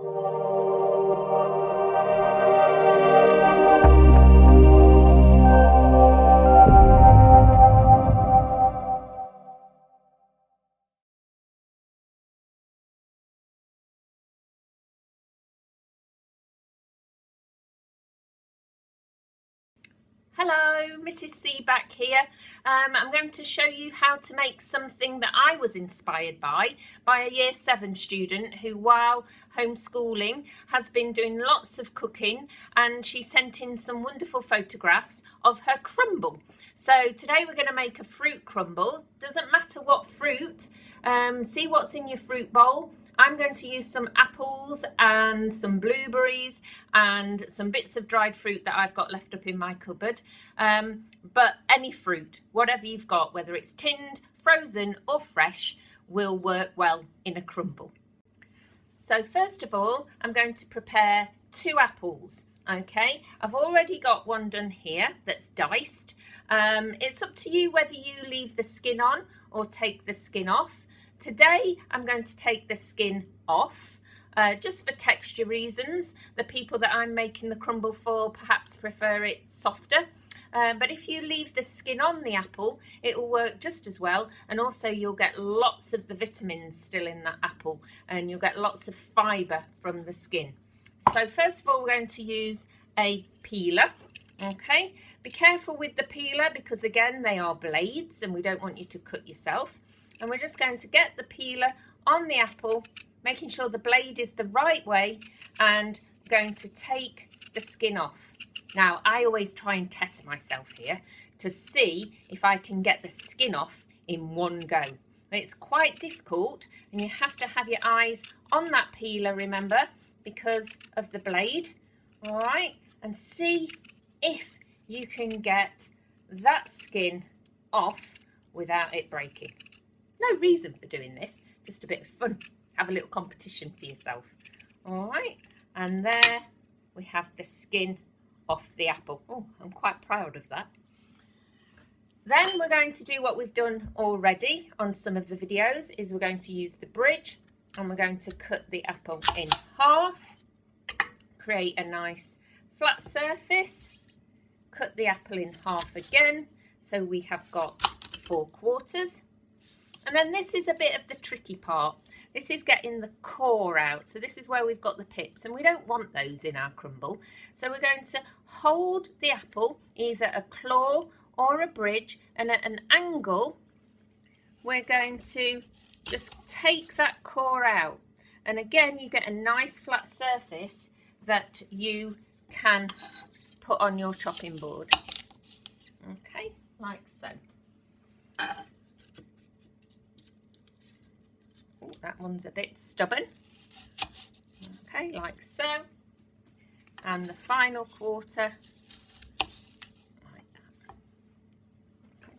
Thank you. Hello, Mrs. C back here. Um, I'm going to show you how to make something that I was inspired by, by a year seven student who while homeschooling has been doing lots of cooking and she sent in some wonderful photographs of her crumble. So today we're going to make a fruit crumble. Doesn't matter what fruit, um, see what's in your fruit bowl I'm going to use some apples and some blueberries and some bits of dried fruit that I've got left up in my cupboard. Um, but any fruit, whatever you've got, whether it's tinned, frozen or fresh, will work well in a crumble. So first of all, I'm going to prepare two apples. Okay, I've already got one done here that's diced. Um, it's up to you whether you leave the skin on or take the skin off. Today I'm going to take the skin off uh, just for texture reasons. The people that I'm making the crumble for perhaps prefer it softer. Uh, but if you leave the skin on the apple, it will work just as well. And also you'll get lots of the vitamins still in that apple and you'll get lots of fibre from the skin. So first of all, we're going to use a peeler. Okay, be careful with the peeler because again, they are blades and we don't want you to cut yourself and we're just going to get the peeler on the apple, making sure the blade is the right way and going to take the skin off. Now, I always try and test myself here to see if I can get the skin off in one go. It's quite difficult and you have to have your eyes on that peeler, remember, because of the blade, all right? And see if you can get that skin off without it breaking. No reason for doing this, just a bit of fun. Have a little competition for yourself. All right, and there we have the skin off the apple. Oh, I'm quite proud of that. Then we're going to do what we've done already on some of the videos, is we're going to use the bridge and we're going to cut the apple in half, create a nice flat surface, cut the apple in half again, so we have got four quarters. And then this is a bit of the tricky part. This is getting the core out. So this is where we've got the pips and we don't want those in our crumble. So we're going to hold the apple, either a claw or a bridge and at an angle, we're going to just take that core out. And again, you get a nice flat surface that you can put on your chopping board. Okay, like so. That one's a bit stubborn. Okay, like so. And the final quarter, like that. I'm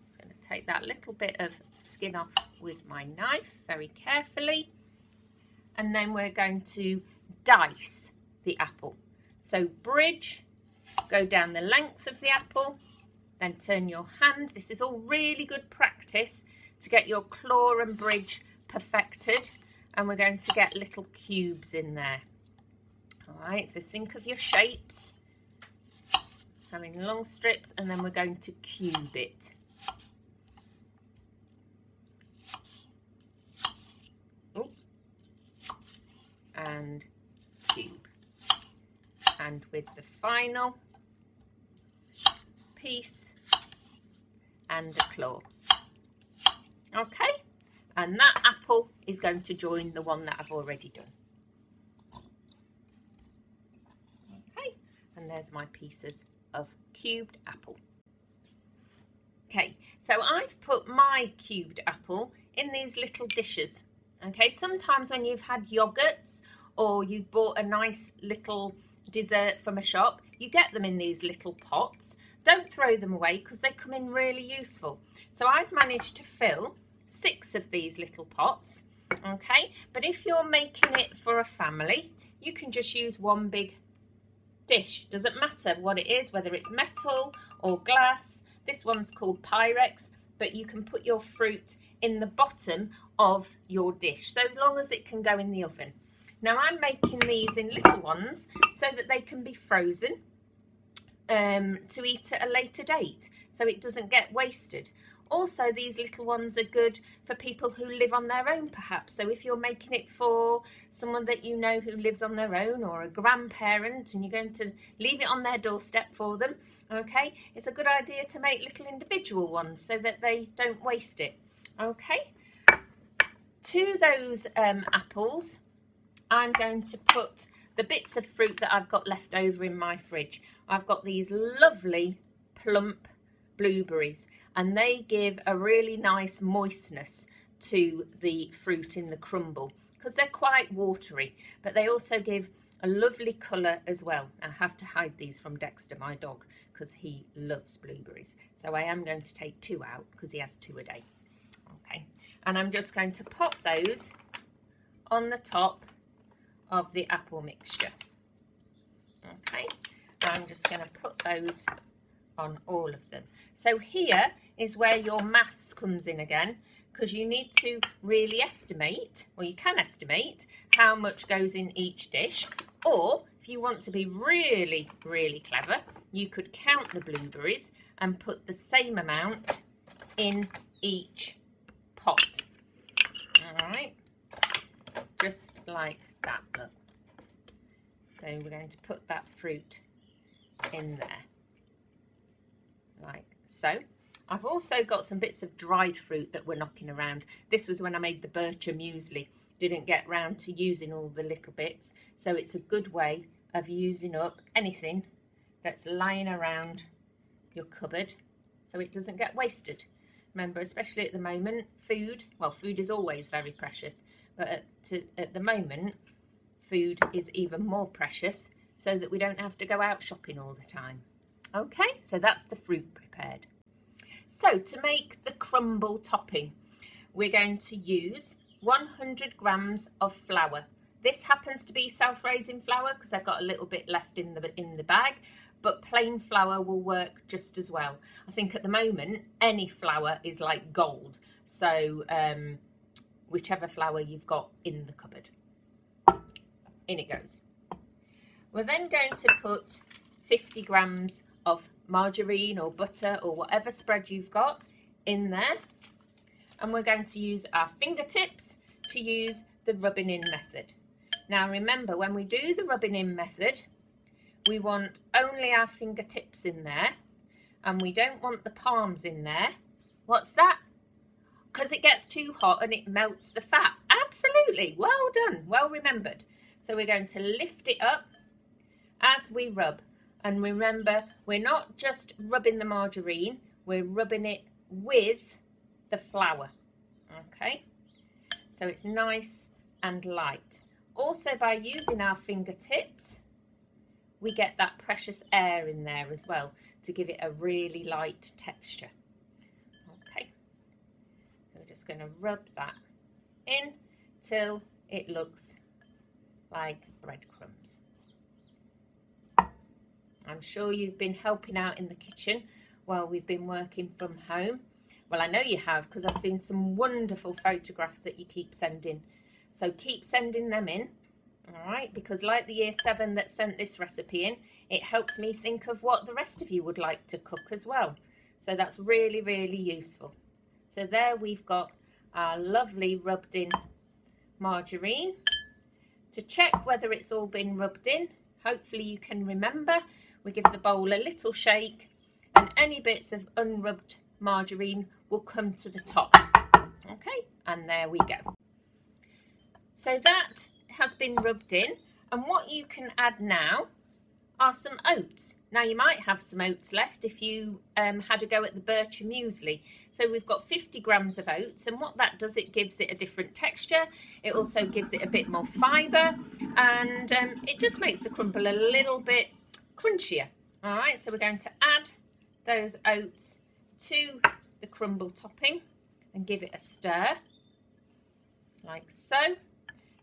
just going to take that little bit of skin off with my knife very carefully. And then we're going to dice the apple. So bridge, go down the length of the apple, then turn your hand. This is all really good practice to get your claw and bridge perfected and we're going to get little cubes in there. All right, so think of your shapes, having long strips, and then we're going to cube it. And cube. And with the final piece and the claw. Okay and that apple is going to join the one that I've already done. Okay, and there's my pieces of cubed apple. Okay, so I've put my cubed apple in these little dishes. Okay, sometimes when you've had yogurts or you've bought a nice little dessert from a shop, you get them in these little pots. Don't throw them away because they come in really useful. So I've managed to fill six of these little pots okay? But if you're making it for a family you can just use one big dish. Doesn't matter what it is whether it's metal or glass. This one's called pyrex but you can put your fruit in the bottom of your dish so as long as it can go in the oven. Now I'm making these in little ones so that they can be frozen um, to eat at a later date so it doesn't get wasted. Also, these little ones are good for people who live on their own, perhaps. So, if you're making it for someone that you know who lives on their own or a grandparent and you're going to leave it on their doorstep for them, okay, it's a good idea to make little individual ones so that they don't waste it. Okay, to those um, apples, I'm going to put the bits of fruit that I've got left over in my fridge. I've got these lovely plump blueberries and they give a really nice moistness to the fruit in the crumble because they're quite watery but they also give a lovely colour as well. I have to hide these from Dexter, my dog, because he loves blueberries. So I am going to take two out because he has two a day. Okay, and I'm just going to pop those on the top of the apple mixture. Okay, I'm just going to put those on all of them. So here is where your maths comes in again because you need to really estimate, or you can estimate, how much goes in each dish. Or if you want to be really, really clever, you could count the blueberries and put the same amount in each pot. All right, just like that, look. So we're going to put that fruit in there like so. I've also got some bits of dried fruit that we're knocking around. This was when I made the Bircher muesli. Didn't get round to using all the little bits. So it's a good way of using up anything that's lying around your cupboard so it doesn't get wasted. Remember, especially at the moment, food, well, food is always very precious, but at, to, at the moment, food is even more precious so that we don't have to go out shopping all the time. Okay, so that's the fruit prepared. So to make the crumble topping, we're going to use 100 grams of flour. This happens to be self-raising flour because I've got a little bit left in the in the bag, but plain flour will work just as well. I think at the moment any flour is like gold, so um, whichever flour you've got in the cupboard. In it goes. We're then going to put 50 grams of margarine or butter or whatever spread you've got in there. And we're going to use our fingertips to use the rubbing in method. Now remember, when we do the rubbing in method, we want only our fingertips in there and we don't want the palms in there. What's that? Because it gets too hot and it melts the fat. Absolutely, well done, well remembered. So we're going to lift it up as we rub. And remember, we're not just rubbing the margarine, we're rubbing it with the flour. Okay, so it's nice and light. Also, by using our fingertips, we get that precious air in there as well to give it a really light texture. Okay, so we're just going to rub that in till it looks like breadcrumbs. I'm sure you've been helping out in the kitchen while we've been working from home. Well, I know you have because I've seen some wonderful photographs that you keep sending. So keep sending them in, all right? Because like the year seven that sent this recipe in, it helps me think of what the rest of you would like to cook as well. So that's really, really useful. So there we've got our lovely rubbed in margarine. To check whether it's all been rubbed in, hopefully you can remember we give the bowl a little shake and any bits of unrubbed margarine will come to the top. Okay, and there we go. So that has been rubbed in and what you can add now are some oats. Now you might have some oats left if you um, had a go at the Bircher muesli. So we've got 50 grams of oats and what that does, it gives it a different texture. It also gives it a bit more fibre and um, it just makes the crumble a little bit crunchier. All right, so we're going to add those oats to the crumble topping and give it a stir, like so,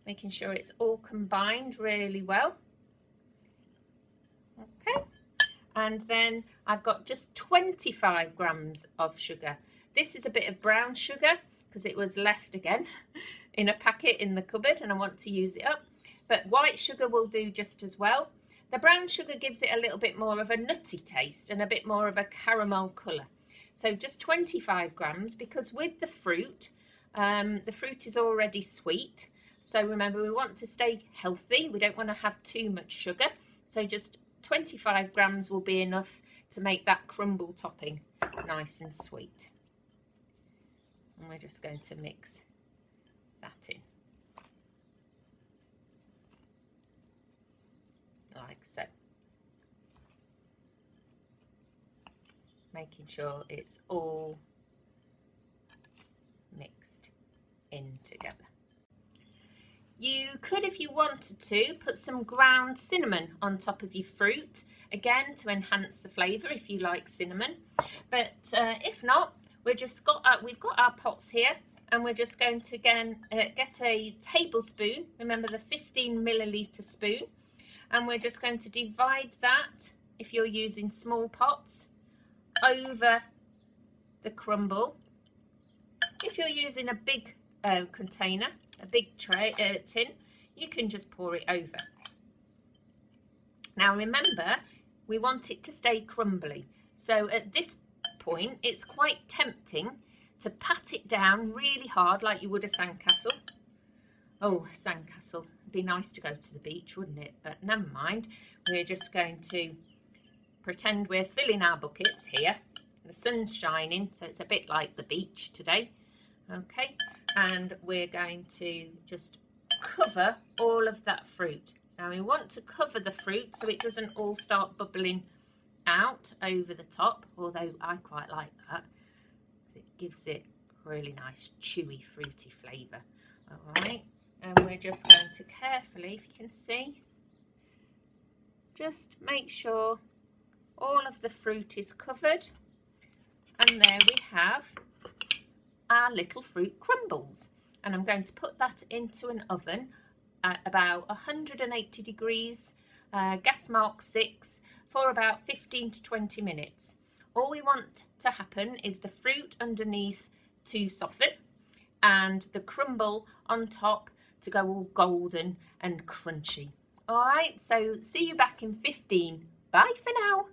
making sure it's all combined really well. Okay, and then I've got just 25 grams of sugar. This is a bit of brown sugar because it was left again in a packet in the cupboard and I want to use it up. but white sugar will do just as well. The brown sugar gives it a little bit more of a nutty taste and a bit more of a caramel colour. So just 25 grams because with the fruit, um, the fruit is already sweet. So remember, we want to stay healthy. We don't want to have too much sugar. So just 25 grams will be enough to make that crumble topping nice and sweet. And we're just going to mix that in. Like so. Making sure it's all mixed in together. You could, if you wanted to, put some ground cinnamon on top of your fruit, again to enhance the flavour if you like cinnamon. But uh, if not, we're just got our, we've got our pots here and we're just going to again uh, get a tablespoon, remember the 15 milliliter spoon, and we're just going to divide that, if you're using small pots, over the crumble. If you're using a big uh, container, a big tray uh, tin, you can just pour it over. Now remember, we want it to stay crumbly. So at this point, it's quite tempting to pat it down really hard like you would a sandcastle. Oh, sandcastle. Be nice to go to the beach, wouldn't it? But never mind. We're just going to pretend we're filling our buckets here. The sun's shining, so it's a bit like the beach today. Okay, and we're going to just cover all of that fruit. Now we want to cover the fruit so it doesn't all start bubbling out over the top, although I quite like that. It gives it really nice chewy fruity flavour. All right, and we're just going to carefully, if you can see, just make sure all of the fruit is covered. And there we have our little fruit crumbles. And I'm going to put that into an oven at about 180 degrees, uh, gas mark 6, for about 15 to 20 minutes. All we want to happen is the fruit underneath to soften and the crumble on top to go all golden and crunchy. All right, so see you back in 15. Bye for now.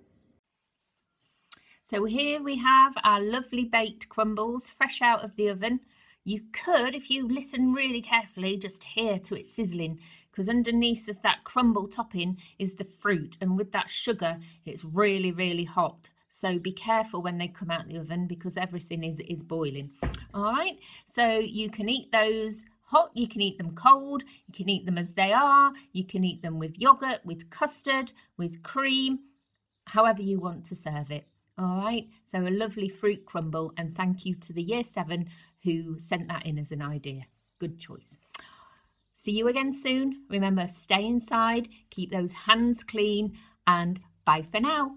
So here we have our lovely baked crumbles fresh out of the oven. You could, if you listen really carefully, just hear to it sizzling because underneath of that crumble topping is the fruit and with that sugar it's really really hot so be careful when they come out the oven because everything is is boiling all right so you can eat those hot you can eat them cold you can eat them as they are you can eat them with yogurt with custard with cream however you want to serve it all right, so a lovely fruit crumble, and thank you to the year seven who sent that in as an idea. Good choice. See you again soon. Remember, stay inside, keep those hands clean, and bye for now.